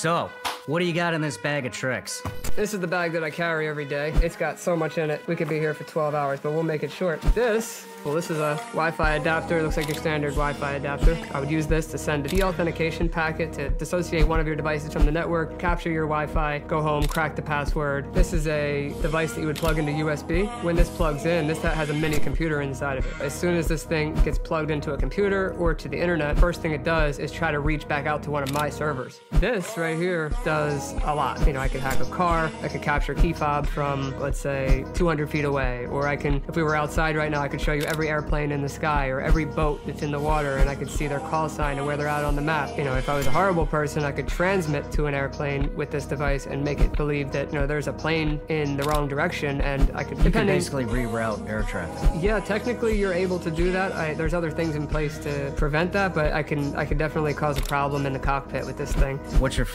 So, what do you got in this bag of tricks? This is the bag that I carry every day. It's got so much in it. We could be here for 12 hours, but we'll make it short. This, well, this is a Wi-Fi adapter. It looks like your standard Wi-Fi adapter. I would use this to send a de-authentication packet to dissociate one of your devices from the network, capture your Wi-Fi, go home, crack the password. This is a device that you would plug into USB. When this plugs in, this has a mini computer inside of it. As soon as this thing gets plugged into a computer or to the internet, first thing it does is try to reach back out to one of my servers. This right here does a lot. You know, I could hack a car, I could capture key fob from, let's say, 200 feet away, or I can, if we were outside right now, I could show you every airplane in the sky or every boat that's in the water, and I could see their call sign and where they're out on the map. You know, if I was a horrible person, I could transmit to an airplane with this device and make it believe that, you know, there's a plane in the wrong direction, and I could, You depending, basically reroute air traffic. yeah, technically you're able to do that. I, there's other things in place to prevent that, but I can, I can definitely cause a problem in the cockpit with this thing. What's your favorite?